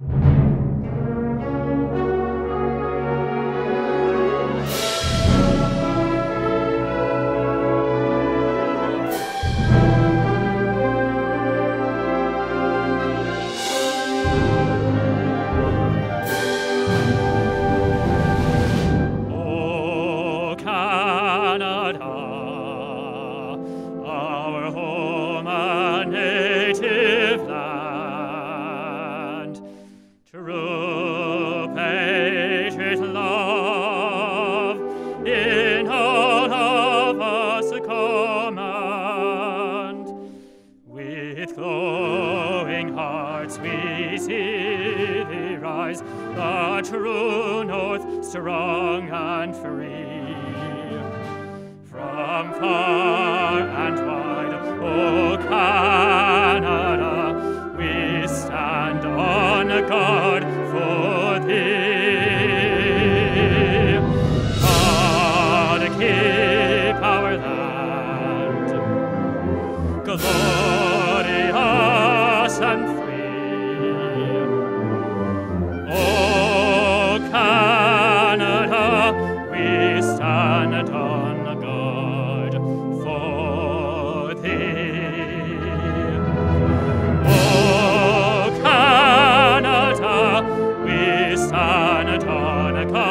you. True patient love in all of us command. With glowing hearts we see thee rise, the true North, strong and free. From far glorious and free. Oh, Canada, we stand on guard for thee. Oh, Canada, we stand on guard.